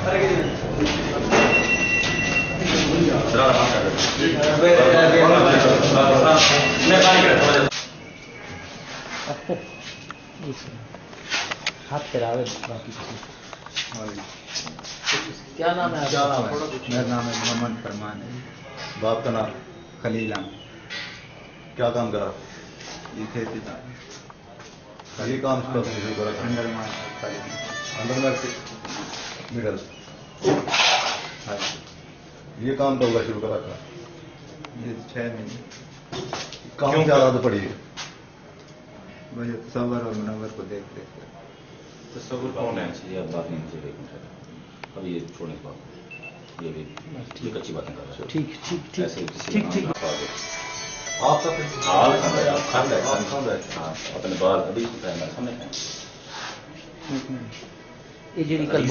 हाथ क्या नाम है? मेरा नाम है मोहम्मद फरमान है। बाप का नाम खलील आम। क्या काम कर? रहा ये खेती का ये काम under market under market middle हाँ ये काम कब का शुरू करा था ये छः महीने। काम क्यों? आदत पड़ी है। मुझे सबर और मुनवर को देख देख कर तस्वुर कौन है? ये अब बात नहीं मुझे एक मिनट अब ये छोड़ने के बाद। ये भी ये कच्ची बातें कर रहे हो। ठीक ठीक ठीक। ठीक ठीक। आपका हाल खान है। आप खान है आप खान है। हाँ। अपने बाल अभी खाए मेरे सामने खाए ये जी कल